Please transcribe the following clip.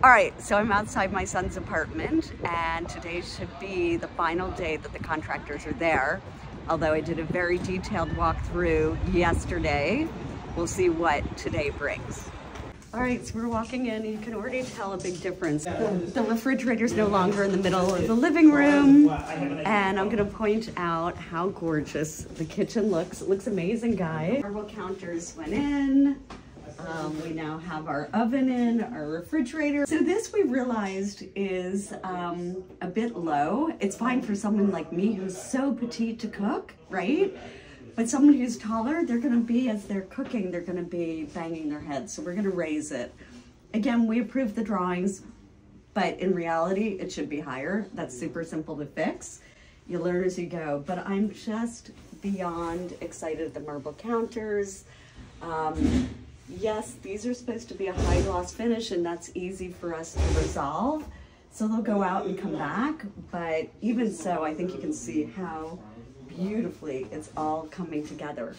All right, so I'm outside my son's apartment and today should be the final day that the contractors are there. Although I did a very detailed walkthrough yesterday, we'll see what today brings. All right, so we're walking in. You can already tell a big difference. The, the refrigerator's no longer in the middle of the living room. And I'm gonna point out how gorgeous the kitchen looks. It looks amazing, guys. Marble counters went in. Um, we now have our oven in, our refrigerator. So this we realized is um, a bit low. It's fine for someone like me who's so petite to cook, right? But someone who's taller, they're gonna be, as they're cooking, they're gonna be banging their head. So we're gonna raise it. Again, we approved the drawings, but in reality, it should be higher. That's super simple to fix. You learn as you go, but I'm just beyond excited. The marble counters, um, yes, these are supposed to be a high gloss finish and that's easy for us to resolve. So they'll go out and come back, but even so, I think you can see how beautifully it's all coming together.